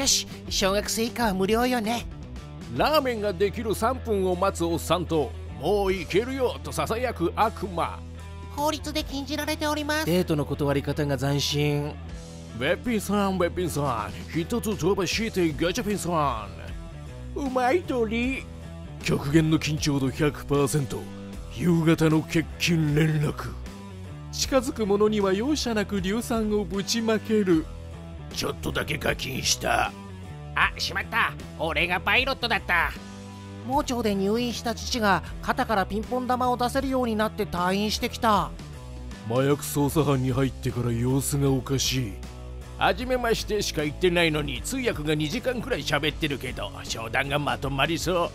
よし小学生以下は無料よね。ラーメンができる3分を待つおっさんともう行けるよと囁く悪魔。法律で禁じられております。デートの断り方が斬新。べっぴんさんべっぴんさん一つ飛ばしてガチャピンさん。うまい鳥。極限の緊張度100%夕方の欠勤連絡。近づく者には容赦なく硫酸をぶちまけるちょっとだけ課金した。あしまった。俺がパイロットだった。盲腸で入院した父が肩からピンポン玉を出せるようになって退院してきた。麻薬捜査班に入ってから様子がおかしい。初めましてしか言ってないのに通訳が2時間くらい喋ってるけど商談がまとまりそう